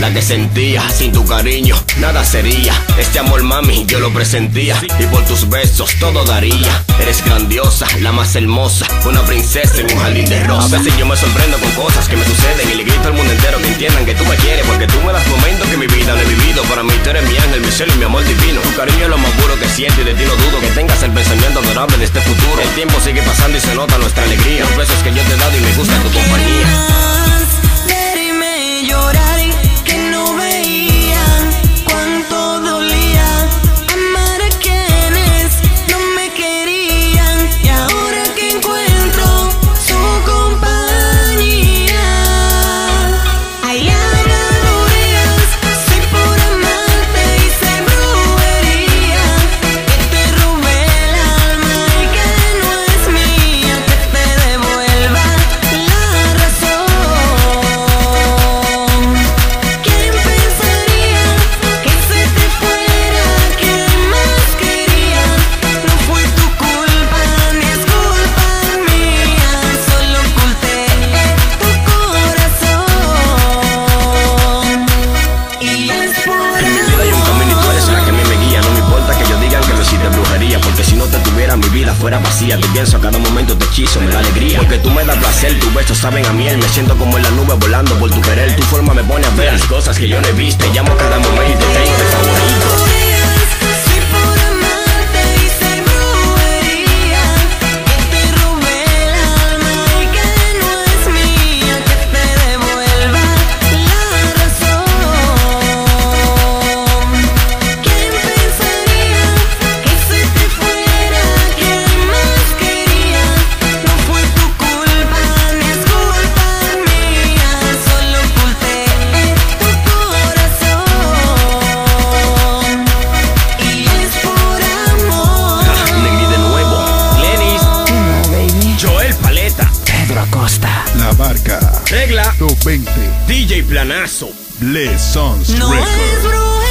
vida que sentía. Sin tu cariño, nada sería. Este amor, mami, yo lo presentía. Y por tus besos, todo daría. Eres grandiosa, la más hermosa. Una princesa en un jardín de rosas. A veces yo me sorprendo con cosas que me suceden. Y le grito al mundo entero que entiendan que tú me quieres. Porque tú me das momentos que mi vida no he vivido. Para mí tú eres mi ángel, mi cielo y mi amor divino. Tu cariño es lo más puro que siento y de ti no dudo. Que tengas el pensamiento adorable de este futuro. El tiempo sigue pasando y se nota nuestra alegría. Los besos que yo te he dado y me gusta tu compañía. Llorar fuera vacía. Te pienso a cada momento, te hechizo, me da alegría. Porque tú me das placer, tus besos saben a miel. Me siento como en la nube volando por tu querer. Tu forma me pone a ver las cosas que yo no he visto. Te llamo cada momento, 2020. DJ Planazo. Les Sons no Records.